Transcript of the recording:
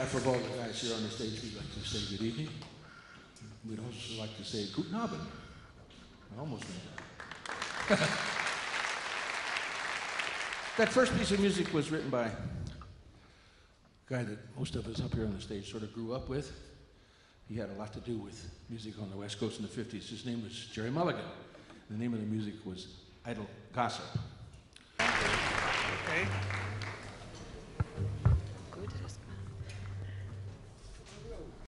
Behalf of all uh, the guys here on the stage, we'd like to say good evening. We'd also like to say guten Abend. I almost made that. that first piece of music was written by a guy that most of us up here on the stage sort of grew up with. He had a lot to do with music on the West Coast in the 50s. His name was Gerry Mulligan. The name of the music was Idle Gossip. Okay.